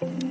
Bye.